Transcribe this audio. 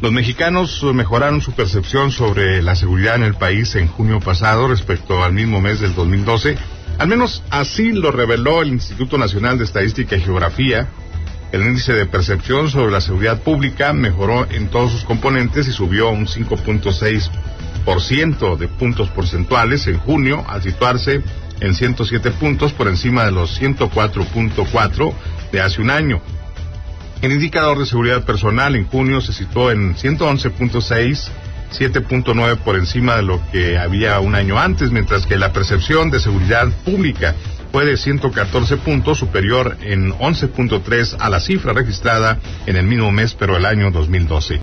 Los mexicanos mejoraron su percepción sobre la seguridad en el país en junio pasado respecto al mismo mes del 2012. Al menos así lo reveló el Instituto Nacional de Estadística y Geografía. El índice de percepción sobre la seguridad pública mejoró en todos sus componentes y subió un 5.6% de puntos porcentuales en junio al situarse en 107 puntos por encima de los 104.4 de hace un año. El indicador de seguridad personal en junio se situó en 111.6, 7.9 por encima de lo que había un año antes, mientras que la percepción de seguridad pública fue de 114 puntos, superior en 11.3 a la cifra registrada en el mismo mes, pero el año 2012.